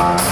Bye.